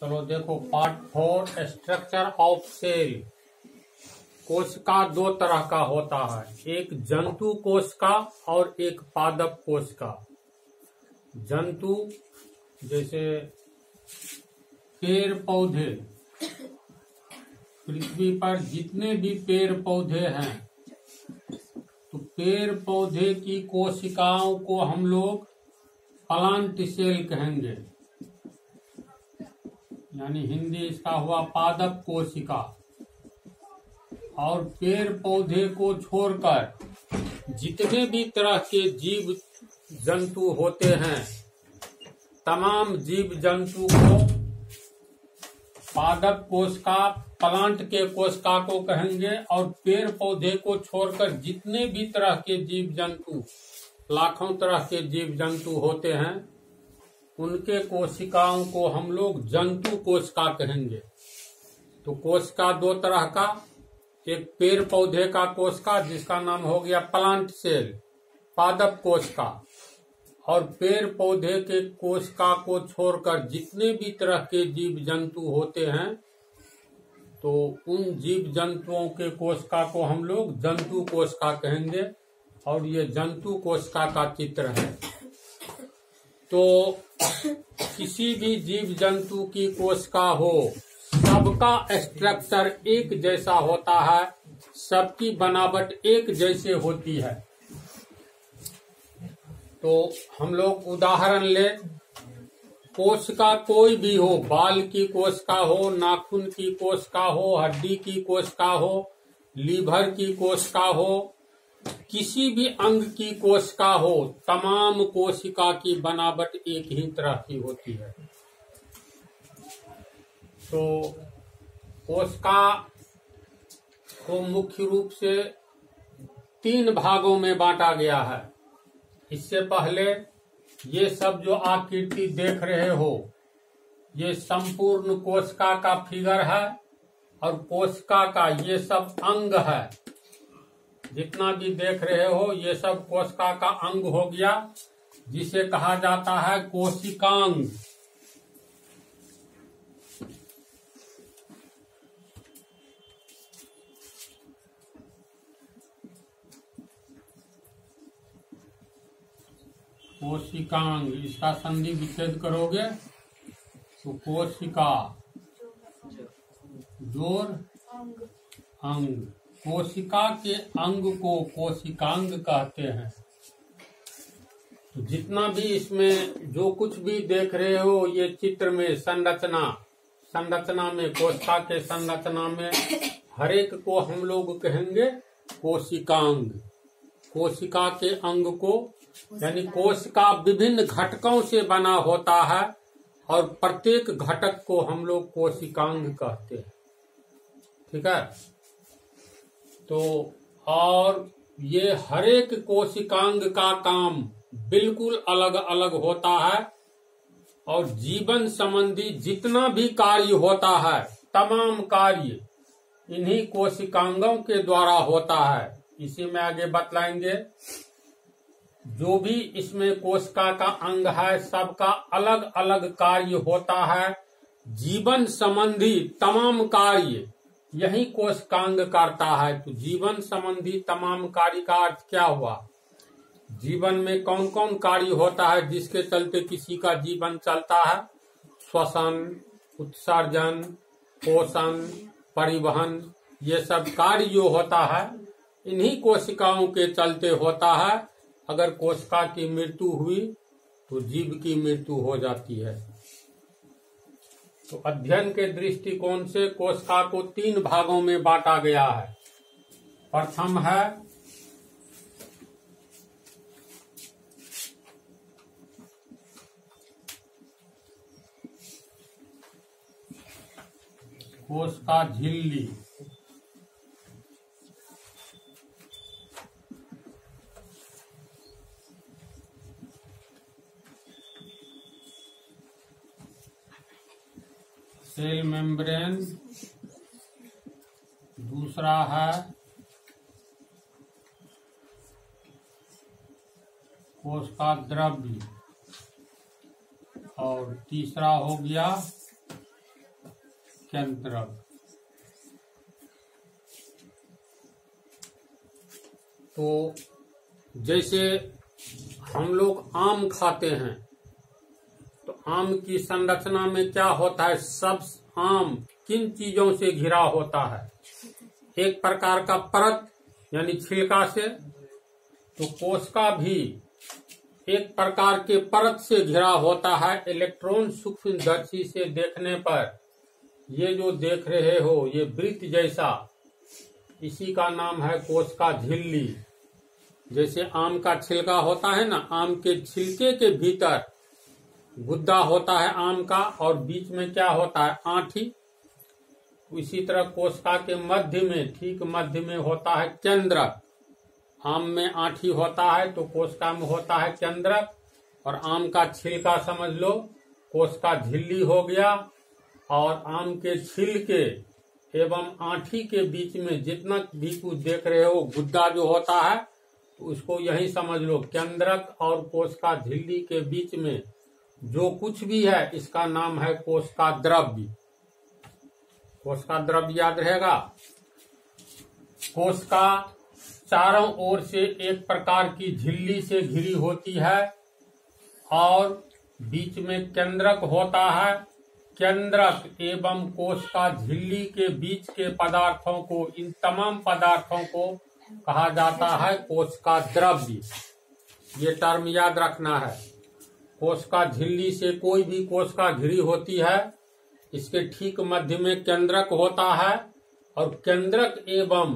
चलो देखो part four structure of cell कोशिका दो तरह का होता है। एक जंतु कोशिका और एक पादप कोशिका। जंतु, जैसे पेड़ पौधे। पृथ्वी पर जितने भी पेड़ पौधे हैं तो पेड़ पौधे की कोशिकाओं को हम लोग प्लांट सेल कहेंगे। यानी हिंदी इसका हुआ पादप कोशिका। और पेड़ पौधे को छोड़कर जितने भी तरह के जीव जंतु होते हैं, तमाम जीव जंतु को पादप कोशिका, प्लांट के कोशिका को कहेंगे और पेड़ पौधे को छोड़कर जितने भी तरह के जीव जंतु, लाखों तरह के जीव जंतु होते हैं उनके कोशिकाओं को हम लोग जंतु कोशिका कहेंगे। तो कोशिका दो तरह का, एक पेड़ पौधे का कोशिका, जिसका नाम हो गया प्लांट सेल, पादप कोशिका। और पेड़ पौधे के कोशिका को छोड़कर जितने भी तरह के जीव जंतु होते हैं तो उन जीव जंतुओं के कोशिका को हम लोग जंतु कोशिका कहेंगे। और ये जंतु कोशिका का चित्र है। तो किसी भी जीव जंतु की कोशिका हो, सबका स्ट्रक्चर एक जैसा होता है, सबकी बनावट एक जैसे होती है। तो हम लोग उदाहरण ले कोशिका कोई भी हो, बाल की कोशिका हो, नाखून की कोशिका हो, हड्डी की कोशिका हो, लीवर की कोशिका हो किसी भी अंग की कोशिका हो, तमाम कोशिका की बनावट एक ही तरह की होती है। तो कोशिका को मुख्य रूप से तीन भागों में बांटा गया है। इससे पहले ये सब जो आकृति देख रहे हो, ये संपूर्ण कोशिका का फिगर है और कोशिका का ये सब अंग है। जितना भी देख रहे हो ये सब कोशिका का अंग हो गया जिसे कहा जाता है कोशिकांग। कोशिकांग इसका संधि विच्छेद करोगे तो कोशिका ज़ोर अंग। कोशिका के अंग को कोशिकांग कहते हैं। तो जितना भी इसमें जो कुछ भी देख रहे हो, ये चित्र में संरचना संरचना में, कोशिका के संरचना में हर एक को हम लोग कहेंगे कोशिकांग। कोशिका के अंग को, यानी कोशिका विभिन्न घटकों से बना होता है और प्रत्येक घटक को हम लोग कोशिकांग कहते हैं। ठीक है? तो और ये हरेक कोशिकांग का काम बिल्कुल अलग अलग होता है, और जीवन संबंधी जितना भी कार्य होता है, तमाम कार्य इन्हीं कोशिकांगों के द्वारा होता है। इसी में आगे बतलाएँगे। जो भी इसमें कोशिका का अंग है, सबका अलग अलग कार्य होता है। जीवन संबंधी तमाम कार्य यही कोशिकांग करता है। तो जीवन संबंधी तमाम कार्य का अर्थ क्या हुआ? जीवन में कौन कौन कार्य होता है जिसके चलते किसी का जीवन चलता है? श्वसन, उत्सर्जन, पोषण, परिवहन, ये सब कार्य जो होता है, इन्हीं कोशिकाओं के चलते होता है। अगर कोशिका की मृत्यु हुई तो जीव की मृत्यु हो जाती है। तो अध्ययन के दृष्टिकोण से कोशिका को तीन भागों में बांटा गया है। प्रथम है, कोशिका झिल्ली सेल मेम्ब्रेन दूसरा है कोश का द्रव्य, और तीसरा हो गया केंद्रक तो जैसे हम लोग आम खाते हैं तो आम की संरचना में क्या होता है? सब आम किन चीज़ों से घिरा होता है? एक प्रकार का परत, यानी छिलका से तो कोशिका भी एक प्रकार के परत से घिरा होता है। इलेक्ट्रॉन सूक्ष्मदर्शी से देखने पर, ये जो देख रहे हो, ये वृत्त जैसा, इसी का नाम है कोशिका झिल्ली। जैसे आम का छिलका होता है ना, आम के छिलके के भीतर गुद्दा होता है आम का और बीच में क्या होता है? आठी। इसी तरह कोशिका के मध्य में, ठीक मध्य में होता है केंद्रक आम में आठी होता है तो कोशिका में होता है केंद्रक और आम का छिलका समझ लो, कोशिका झिल्ली हो गया और आम के छिलके एवं आठी के बीच में जितना भी कुछ देख रहे हो, गुद्दा जो होता है तो उसको यही समझ लो केंद्रक और कोशिका झिल्ली के बीच में। जो कुछ भी है, इसका नाम है कोशिका द्रव्य कोशिका द्रव्य याद रहेगा? कोशिका चारों ओर से एक प्रकार की झिल्ली से घिरी होती है और बीच में केंद्रक होता है। केंद्रक एवं कोशिका झिल्ली के बीच के पदार्थों को, इन तमाम पदार्थों को कहा जाता है कोशिका द्रव्य ये टर्म याद रखना है। कोशिका झिल्ली से कोई भी कोशिका घिरी होती है इसके ठीक मध्य में केंद्रक होता है और केंद्रक एवं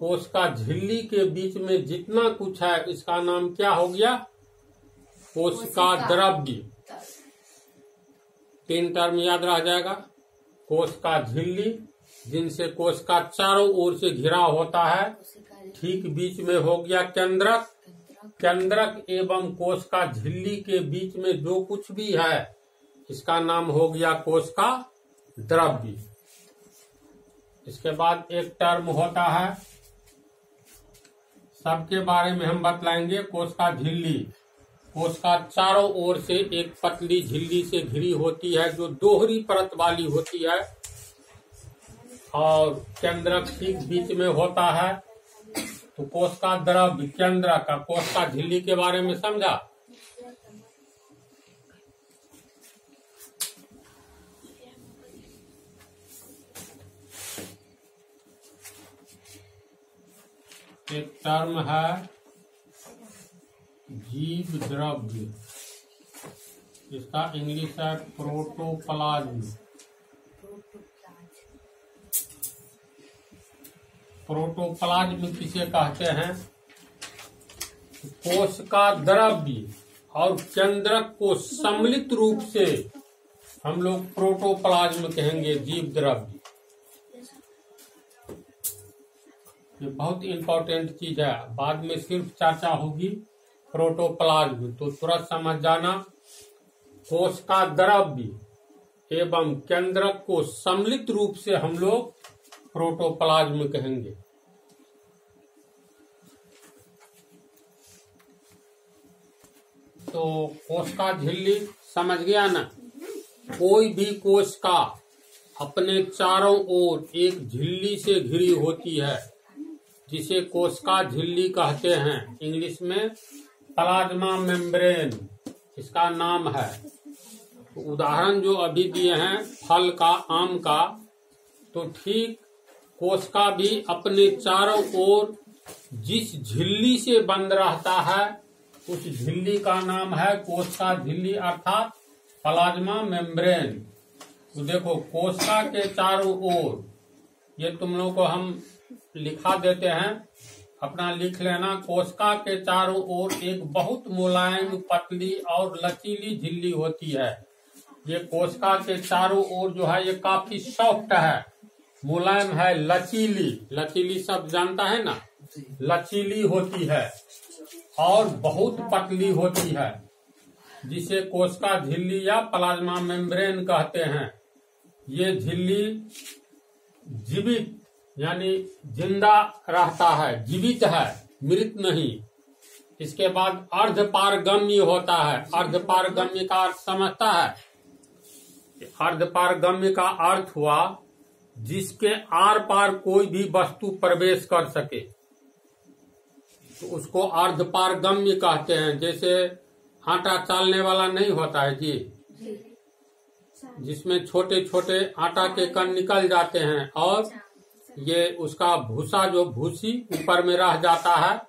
कोशिका झिल्ली के बीच में जितना कुछ है इसका नाम क्या हो गया? कोशिका द्रव्य। तीन टर्म याद रह जाएगा। कोशिका झिल्ली जिनसे कोशिका चारों ओर से घिरा होता है ठीक बीच में हो गया केंद्रक। केंद्रक एवं कोश का झिल्ली के बीच में जो कुछ भी है, इसका नाम हो गया कोश का द्रव्य। इसके बाद एक टर्म होता है, सबके बारे में हम बतलाएँगे कोशिका झिल्ली। कोश का चारों ओर से एक पतली झिल्ली से घिरी होती है, जो दोहरी परत वाली होती है, और केंद्रक ठीक बीच में होता है तो कोशिका द्रव्य केंद्र का कोशिका झिल्ली के बारे में समझा? एक टर्म है जीव द्रव्य। इसका इंग्लिश है प्रोटोप्लाज्म। प्रोटोप्लाज्म किसे कहते हैं? कोश का द्रव्य और चंद्रक को सम्मिलित रूप से हम लोग प्रोटोप्लाज्म कहेंगे जीव द्रव्य। ये बहुत इंपॉर्टेंट चीज़ है। बाद में सिर्फ़ चर्चा होगी प्रोटोप्लाज्म तो तुरंत समझ जाना कोश का द्रव्य एवं केंद्रक को सम्मिलित रूप से हम लोग प्रोटोप्लाज्म कहेंगे। तो कोशिका झिल्ली, समझ गया ना? कोई भी कोशिका अपने चारों ओर एक झिल्ली से घिरी होती है, जिसे कोशिका झिल्ली कहते हैं। इंग्लिश में प्लाज्मा मेम्ब्रेन, इसका नाम है। तो उदाहरण जो अभी दिए हैं, फल का, आम का तो ठीक कोशिका भी अपने चारों ओर जिस झिल्ली से बंद रहता है, उस झिल्ली का नाम है कोशिका झिल्ली, अर्थात प्लाज्मा मेम्ब्रेन। तो देखो कोशिका के चारों ओर, ये तुम लोग को हम लिखा देते हैं। अपना लिख लेना कोशिका के चारों ओर एक बहुत मुलायम, पतली और लचीली झिल्ली होती है। ये कोशिका के चारों ओर जो है, ये काफ़ी सॉफ्ट है। मुलायम है लचीली। लचीली सब जानता है ना? लचीली होती है और बहुत पतली होती है जिसे कोशिका झिल्ली या प्लाज्मा मेम्ब्रेन कहते हैं। ये झिल्ली जीवित यानी ज़िंदा रहता है जीवित है मृत नहीं। इसके बाद अर्ध पारगम्य होता है। अर्ध पारगम्य का अर्थ समझता है। अर्धपारगम्य का अर्थ हुआ जिसके आर पार कोई भी वस्तु प्रवेश कर सके। तो उसको अर्धपारगम्य कहते हैं। जैसे आटा चालने वाला नहीं होता है, जी। जिसमें छोटे छोटे आटा के कण निकल जाते हैं और ये उसका भूसा, जो भूसी ऊपर में रह जाता है,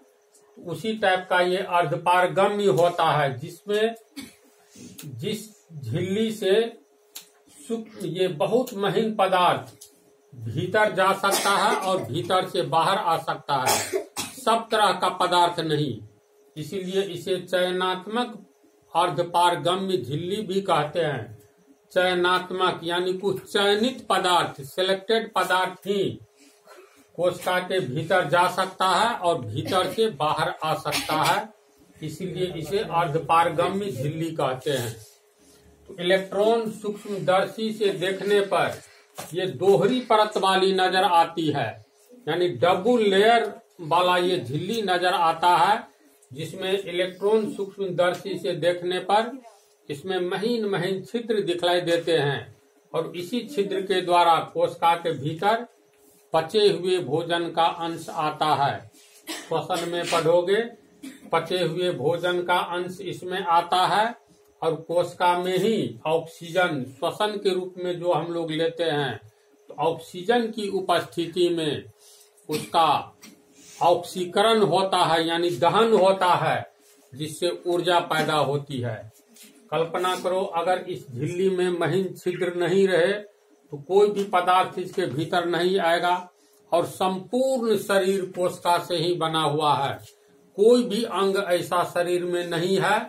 उसी टाइप का ये अर्धपारगम्य होता है, जिसमें जिस झिल्ली से ये बहुत महीन पदार्थ भीतर जा सकता है और भीतर से बाहर आ सकता है। सब तरह का पदार्थ नहीं। इसीलिए इसे चयनात्मक अर्धपारगम्य झिल्ली भी कहते हैं। चयनात्मक यानी कुछ चयनित पदार्थ सिलेक्टेड पदार्थ ही। कोशिका के भीतर जा सकता है और भीतर से बाहर आ सकता है। इसीलिए इसे अर्धपारगम्य झिल्ली कहते हैं। इलेक्ट्रॉन सूक्ष्मदर्शी से देखने पर ये दोहरी परत वाली नज़र आती है। यानी डबल लेयर वाला ये झिल्ली नज़र आता है, जिसमें इलेक्ट्रॉन सूक्ष्मदर्शी से देखने पर इसमें महीन महीन छिद्र दिखलाई देते हैं और इसी छिद्र के द्वारा कोशिका के भीतर पचे हुए भोजन का अंश आता है। श्वसन में पढ़ोगे, पचे हुए भोजन का अंश इसमें आता है। और कोशिका में ही ऑक्सीजन श्वसन के रूप में जो हम लोग लेते हैं तो ऑक्सीजन की उपस्थिति में उसका ऑक्सीकरण होता है, यानी दहन होता है, जिससे ऊर्जा पैदा होती है। कल्पना करो, अगर इस झिल्ली में महीन छिद्र नहीं रहे तो कोई भी पदार्थ इसके भीतर नहीं आएगा और संपूर्ण शरीर कोशिका से ही बना हुआ है। कोई भी अंग ऐसा शरीर में नहीं है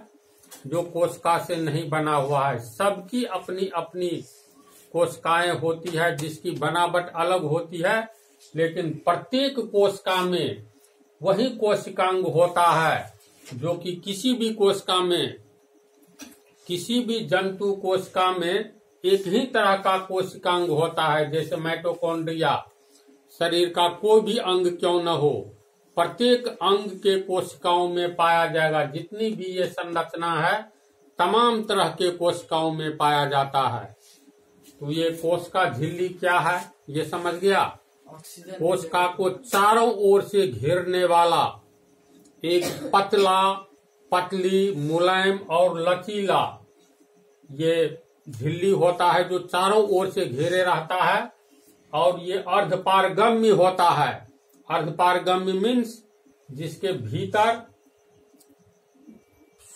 जो कोशिका से नहीं बना हुआ है। सबकी अपनी अपनी कोशिकाएँ होती है, जिसकी बनावट अलग होती है, लेकिन प्रत्येक कोशिका में वही कोशिकांग होता है, जो कि किसी भी कोशिका में, किसी भी जंतु कोशिका में एक ही तरह का कोशिकांग होता है, जैसे माइटोकॉन्ड्रिया। शरीर का कोई भी अंग क्यों न हो। प्रत्येक अंग के कोशिकाओं में पाया जाएगा। जितनी भी ये संरचना है तमाम तरह के कोशिकाओं में पाया जाता है। तो ये कोशिका झिल्ली क्या है? ये समझ गया? कोशिका को चारों ओर से घेरने वाला एक पतला पतली मुलायम और लचीला ये झिल्ली होता है जो चारों ओर से घेरे रहता है और ये अर्धपारगम्य होता है। अर्धपारगम्य मीन्स जिसके भीतर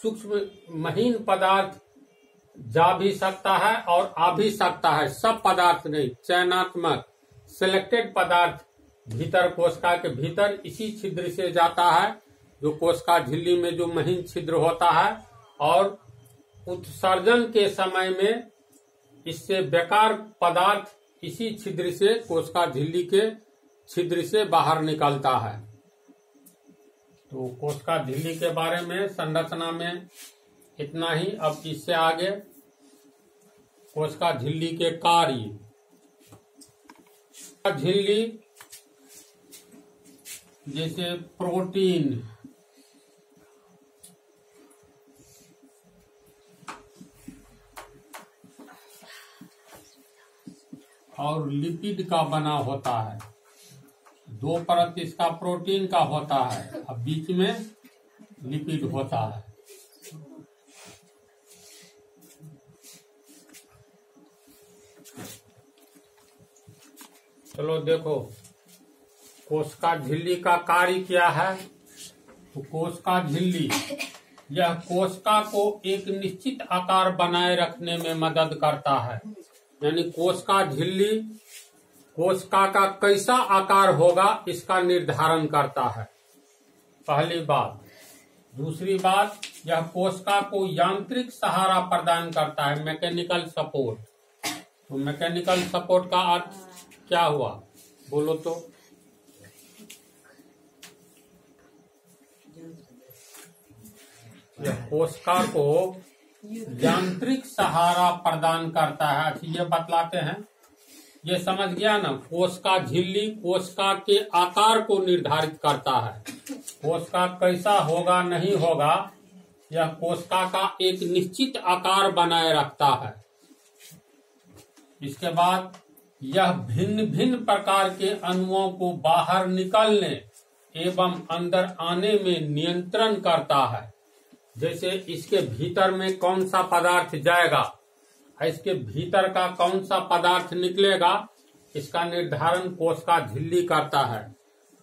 सूक्ष्म महीन पदार्थ जा भी सकता है और आ भी सकता है। सब पदार्थ नहीं, चयनात्मक सिलेक्टेड पदार्थ भीतर, कोशिका के भीतर इसी छिद्र से जाता है, जो कोशिका झिल्ली में जो महीन छिद्र होता है और उत्सर्जन के समय में इससे बेकार पदार्थ इसी छिद्र से कोशिका झिल्ली के छिद्र से बाहर निकलता है। तो कोशिका झिल्ली के बारे में संरचना में इतना ही। अब इससे आगे कोशिका झिल्ली के कार्य। झिल्ली, जैसे प्रोटीन, और लिपिड का बना होता है। दो परत इसका प्रोटीन का होता है, अब बीच में लिपिड होता है। चलो देखो कोशिका झिल्ली का कार्य क्या है? तो कोशिका झिल्ली, यह कोशिका को एक निश्चित आकार बनाए रखने में मदद करता है। यानी कोशिका झिल्ली कोशिका का कैसा आकार होगा, इसका निर्धारण करता है। पहली बात। दूसरी बात, यह कोशिका को यांत्रिक सहारा प्रदान करता है, मैकेनिकल सपोर्ट। तो मैकेनिकल सपोर्ट का अर्थ क्या हुआ? बोलो तो। यह कोशिका को यांत्रिक सहारा प्रदान करता है। अच्छा ये बतलाते हैं। ये समझ गया ना कोशिका झिल्ली कोशिका के आकार को निर्धारित करता है। कोशिका कैसा होगा, नहीं होगा, यह कोशिका का एक निश्चित आकार बनाए रखता है। इसके बाद यह भिन्न भिन्न प्रकार के अणुओं को बाहर निकलने एवं अंदर आने में नियंत्रण करता है। जैसे इसके भीतर में कौन सा पदार्थ जाएगा? इसके भीतर का कौन सा पदार्थ निकलेगा, इसका निर्धारण कोष का झिल्ली करता है।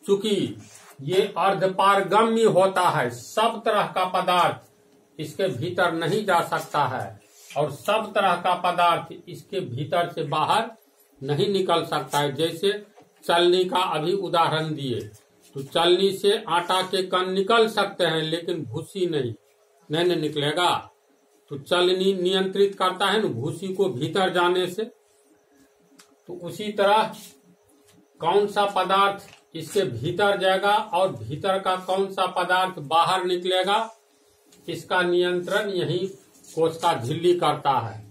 चूँकि ये अर्धपारगम्य होता है, सब तरह का पदार्थ इसके भीतर नहीं जा सकता है, और सब तरह का पदार्थ इसके भीतर से बाहर नहीं निकल सकता है। जैसे चलनी का अभी उदाहरण दिए तो चलनी से आटा के कण निकल सकते हैं, लेकिन भूसी नहीं नहीं निकलेगा। तो चलनी नियंत्रित करता है ना, भूसी को भीतर जाने से। तो उसी तरह कौन सा पदार्थ इसके भीतर जाएगा और भीतर का कौन सा पदार्थ बाहर निकलेगा, इसका नियंत्रण यही कोष का झिल्ली करता है।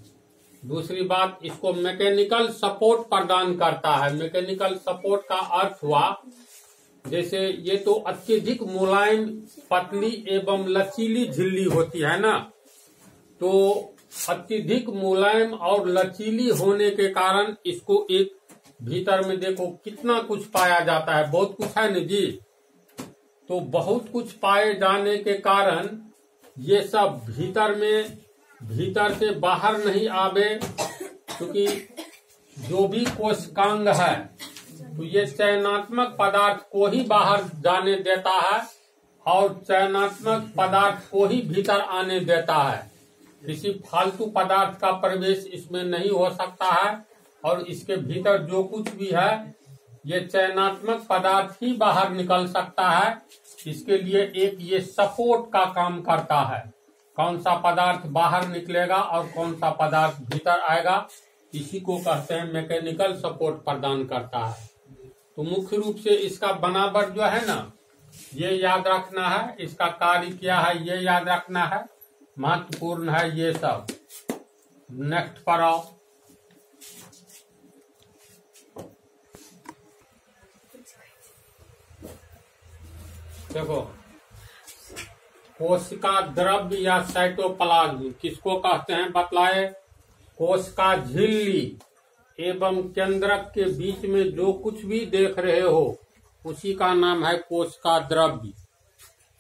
दूसरी बात, इसको मैकेनिकल सपोर्ट प्रदान करता है। मैकेनिकल सपोर्ट का अर्थ हुआ, जैसे ये तो अत्यधिक मुलायम, पतली एवं लचीली झिल्ली होती है ना। तो अत्यधिक मुलायम और लचीली होने के कारण इसको एक भीतर में देखो कितना कुछ पाया जाता है। बहुत कुछ है न जी। तो बहुत कुछ पाए जाने के कारण ये सब भीतर में, भीतर से बाहर नहीं आवे, क्योंकि जो भी कोशिकांग है तो ये चयनात्मक पदार्थ को ही बाहर जाने देता है और चयनात्मक पदार्थ को ही भीतर आने देता है। किसी फालतू पदार्थ का प्रवेश इसमें नहीं हो सकता है और इसके भीतर जो कुछ भी है, ये चयनात्मक पदार्थ ही बाहर निकल सकता है। इसके लिए एक ये सपोर्ट का काम करता है। कौन सा पदार्थ बाहर निकलेगा और कौन सा पदार्थ भीतर आएगा, इसी को कहते हैं मैकेनिकल सपोर्ट प्रदान करता है। तो मुख्य रूप से इसका बनावट जो है ना, ये याद रखना है। इसका कार्य क्या है, ये याद रखना है। महत्वपूर्ण है ये सब। नेक्स्ट पर आओ। देखो, कोशिका द्रव्य या साइटोप्लाज्म किसको कहते हैं बतलाए? कोशिका झिल्ली एवं केंद्रक के बीच में जो कुछ भी देख रहे हो, उसी का नाम है कोशिका द्रव्य।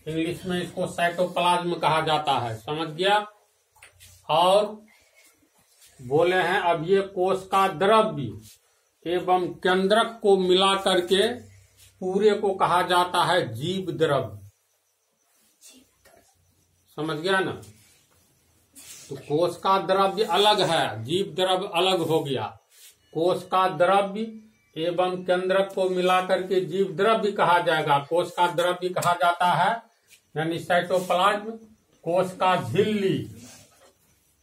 इंग्लिश में इसको साइटोप्लाज्म कहा जाता है। समझ गया? और बोले हैं, अब ये कोष का द्रव्य एवं केंद्रक को मिला करके पूरे को कहा जाता है जीव द्रव्य। समझ गया ना? तो कोश का द्रव्य अलग है, जीव द्रव्य अलग हो गया। कोष का द्रव्य एवं केंद्रक को मिलाकर के जीव द्रव्य कहा जाएगा। कोष का द्रव्य कहा जाता है यानी साइटोप्लाज्म कोश का झिल्ली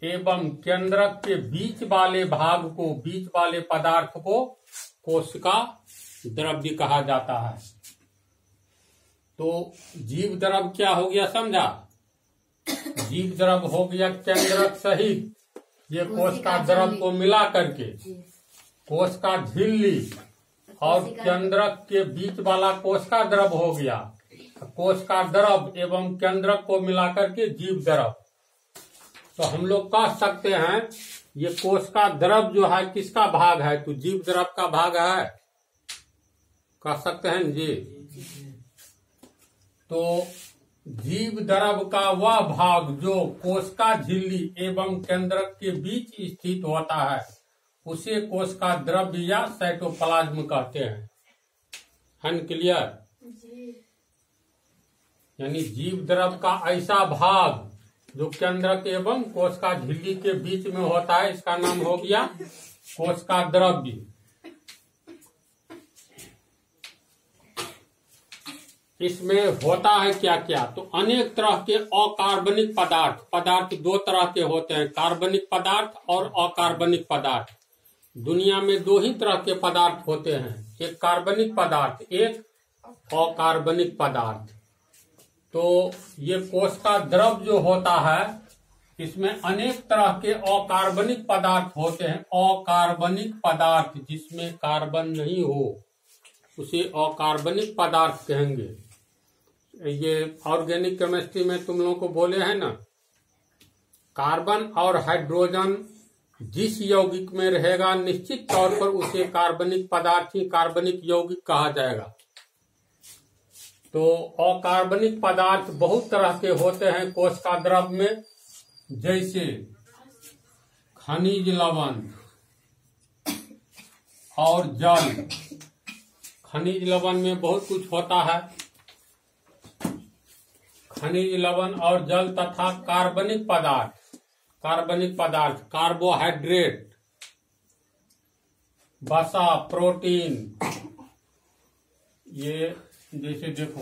एवं केंद्रक के बीच वाले भाग को बीच वाले पदार्थ को कोशिका द्रव्य कहा जाता है। तो जीव द्रव क्या हो गया समझा? जीव द्रव हो गया केंद्रक सहित। ये कोश का द्रव को मिला करके। कोश का झिल्ली और केंद्रक के बीच वाला कोश का द्रव हो गया। कोश का द्रव एवं केंद्रक को मिलाकर के जीव द्रव। तो हम लोग कह सकते हैं, ये कोश का द्रव जो है, किसका भाग है? तो जीव द्रव का भाग है। कह सकते हैं जी। तो जीव द्रव का वह भाग जो कोश का झिल्ली एवं केंद्रक के बीच स्थित होता है, उसे कोश का द्रव्य या साइटोप्लाज्म कहते हैं। क्लियर? यानी जीव द्रव का ऐसा भाग जो केंद्रक एवं कोश का झिल्ली के बीच में होता है, इसका नाम हो गया कोश का द्रव्य। इसमें होता है क्या क्या तो अनेक तरह के अकार्बनिक पदार्थ पदार्थ दो तरह के होते हैं, कार्बनिक पदार्थ और अकार्बनिक पदार्थ। दुनिया में दो ही तरह के पदार्थ होते हैं, एक कार्बनिक पदार्थ, एक अकार्बनिक पदार्थ। तो ये कोष का द्रव जो होता है, इसमें अनेक तरह के अकार्बनिक पदार्थ होते हैं। अकार्बनिक पदार्थ जिसमें कार्बन नहीं हो, उसे अकार्बनिक पदार्थ कहेंगे। ये ऑर्गेनिक केमिस्ट्री में तुम लोगों को बोले हैं ना, कार्बन और हाइड्रोजन जिस यौगिक में रहेगा, निश्चित तौर पर उसे कार्बनिक पदार्थ ही कार्बनिक यौगिक कहा जाएगा। तो अकार्बनिक पदार्थ बहुत तरह के होते हैं कोष का द्रव में, जैसे खनिज लवण और जल। खनिज लवण में बहुत कुछ होता है। खनिज लवण और जल तथा कार्बनिक पदार्थ। कार्बनिक पदार्थ, कार्बोहाइड्रेट, वसा, प्रोटीन, ये जैसे देखो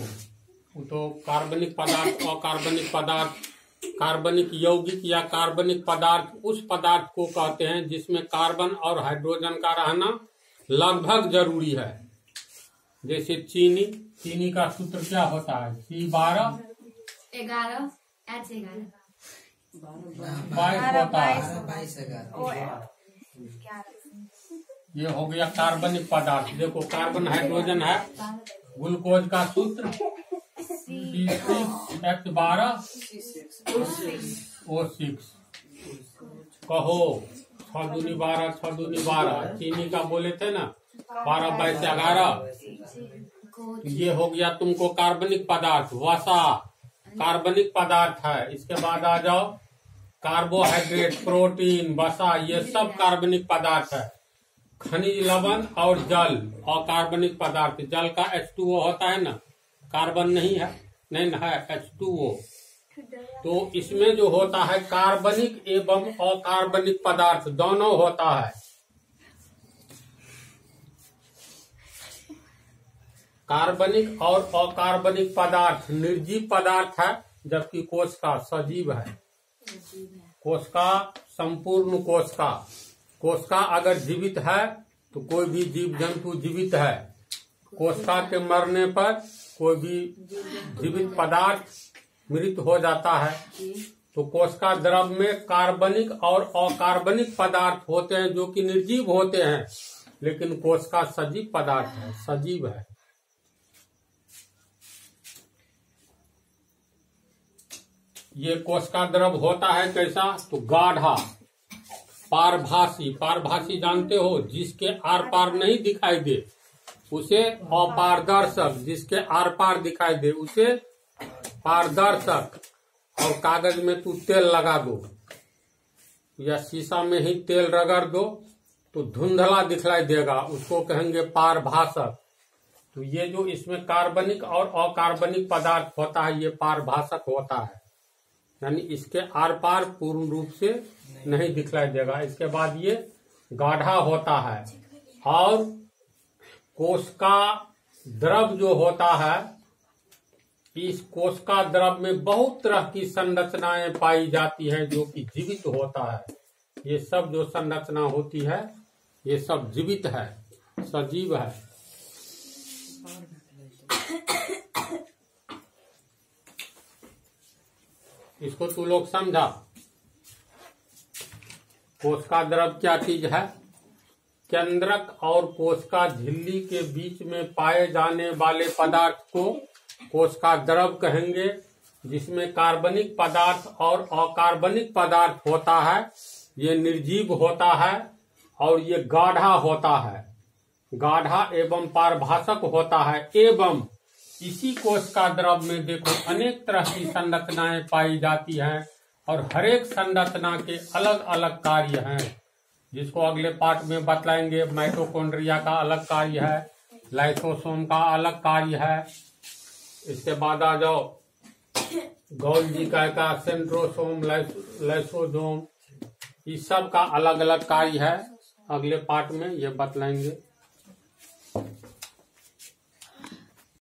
वो तो कार्बनिक पदार्थ अकार्बनिक पदार्थ कार्बनिक यौगिक या कार्बनिक पदार्थ उस पदार्थ को कहते हैं जिसमें कार्बन और हाइड्रोजन का रहना लगभग ज़रूरी है। जैसे चीनी चीनी का सूत्र क्या होता है? सी बारह ग्यारह एच ग्यारह बाईस होता है। बाईस ये हो गया कार्बनिक पदार्थ। देखो कार्बन हाइड्रोजन है ग्लूकोज का सूत्र सी सिक्स एच बारह सिक्स कहो छ दूनी बारह छ दूनी बारह। चीनी का बोले थे ना, बारह बाईस ग्यारह। ये हो गया तुमको कार्बनिक पदार्थ, वसा। कार्बनिक पदार्थ है। इसके बाद आ जाओ, कार्बोहाइड्रेट, प्रोटीन, वसा, ये सब कार्बनिक पदार्थ है। खनिज लवण और जल और कार्बनिक पदार्थ। जल का एच टू ओ होता है ना? कार्बन नहीं है? नहीं है एच टू ओ तो इसमें जो होता है कार्बनिक एवं अकार्बनिक पदार्थ दोनों होता है। कार्बनिक और अकार्बनिक पदार्थ निर्जीव पदार्थ है जबकि कोश का सजीव है। कोश का संपूर्ण कोश का। कोश का अगर जीवित है तो कोई भी जीव जंतु जीवित है। कोशिका के मरने पर कोई भी जीवित पदार्थ मृत हो जाता है। तो कोशिका द्रव में कार्बनिक और अकार्बनिक पदार्थ होते हैं, जो कि निर्जीव होते हैं। लेकिन कोशिका सजीव पदार्थ है, सजीव है। ये कोशिका द्रव होता है कैसा? तो गाढ़ा। पारभासी पारभाषी जानते हो, जिसके आर पार नहीं दिखाई दे, उसे अपारदर्शक, जिसके आर पार दिखाई दे, उसे पारदर्शक। और कागज़ में तू तेल लगा दो, या शीशा में ही तेल रगड़ दो तो धुंधला दिखलाई देगा, उसको कहेंगे पारभाषक। तो ये जो इसमें कार्बनिक और अकार्बनिक पदार्थ होता है, ये पारभाषक होता है। यानी इसके आर पार पूर्ण रूप से नहीं दिखलाई देगा इसके बाद ये गाढ़ा होता है और कोशिका द्रव जो होता है इस कोशिका द्रव में बहुत तरह की संरचनाएँ पाई जाती हैं जो कि जीवित होता है ये सब जो संरचना होती है ये सब जीवित है सजीव है इसको तू लोग समझा कोशिका द्रव क्या चीज़ है? चंद्रक और कोशिका झिल्ली के बीच में पाए जाने वाले पदार्थ को कोशिका द्रव कहेंगे, जिसमें कार्बनिक पदार्थ और अकार्बनिक पदार्थ होता है। ये निर्जीव होता है और ये गाढ़ा होता है। गाढ़ा एवं पारभाषक होता है। एवं इसी कोष कोशिका द्रव में देखो, अनेक तरह की संरचनाएँ पाई जाती हैं और हरेक संरचना के अलग अलग कार्य हैं। जिसको अगले पार्ट में बतलाएँगे, माइटोकॉन्ड्रिया का अलग कार्य है, लाइसोसोम का अलग कार्य है। इसके बाद आ जाओ, गौलजी का का सेंट्रोसोम लाइसोजोम इस सब का अलग अलग कार्य है। अगले पार्ट में ये बतलाएँगे।